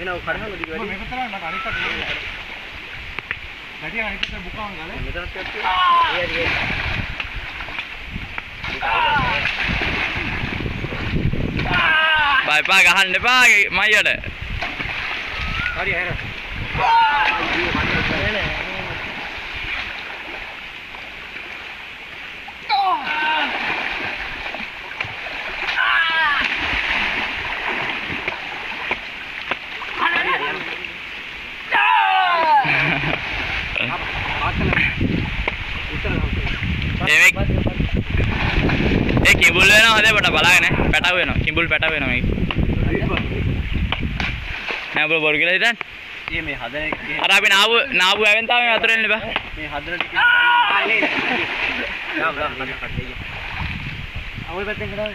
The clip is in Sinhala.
එන ඔය කඩහන දිග වැඩි. මේක තමයි මට අනිත් පැත්තට ගිහින්. ගැටිය අනිත් පැත්තට බුකාවන් ගාලා. මෙතනත් යන්නේ. ඒ හරි ඒ. බා එපා ගහන්න එපා මයියට. හරි හැර. ඒ කිඹුල් වෙනවා හදේ පොට බලාගෙන පැටව වෙනවා කිඹුල් පැටව වෙනවා මේක. නෑ බෝ බොරු කියලා හිතන්න. මේ මේ හදන එක අර අපි නාවු නාවු ඇවෙන් තාම මේ වතුර එන්න බෑ. මේ හදන ටික ආ නේ නේ. ගාම් ගාම් කඩේ. අවුල් පැත්තෙන් කරා